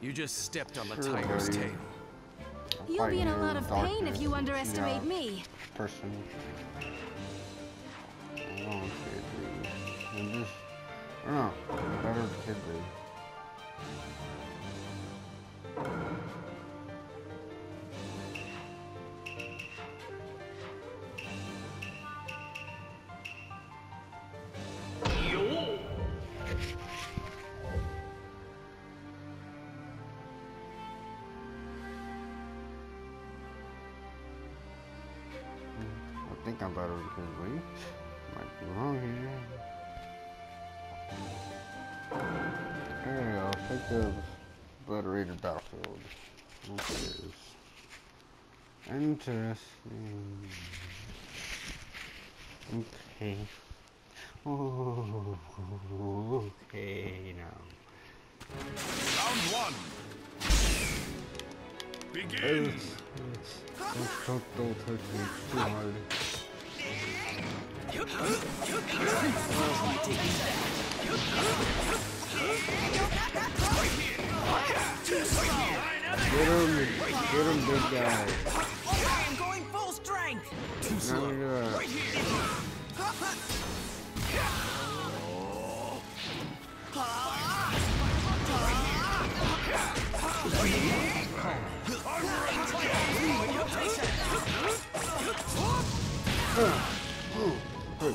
You just stepped on the Sure, tiger's buddy. tail. I'm You'll be in a lot of with pain if you underestimate Yeah, me. Person. Hold on, kid, please. And just, I don't know, better kid, I think I'm better Kid Lee. Might be wrong here. We go. Take the obliterated battlefield. Cares? Interesting. Okay. Oh, okay now. Round one. Begin. Don't, don't, don't touch me too hard. Get him, get him, big guy. I am going full strength. Now we got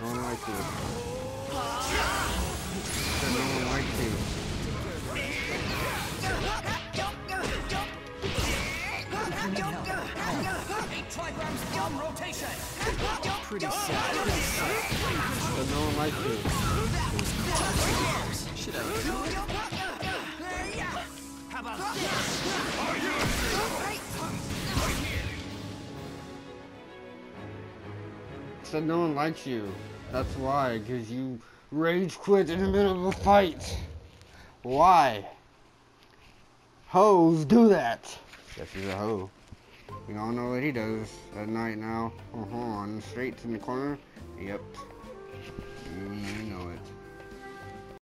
I don't like you. I don't like you. Pretty sad. Pretty sad. I don't like you. Should I? How about Said no one likes you. That's why, because you rage quit in the middle of a fight. Why? Hoes do that. Guess he's a hoe. We all know what he does at night now. Uh-huh, on the streets in the corner. Yep. You know it.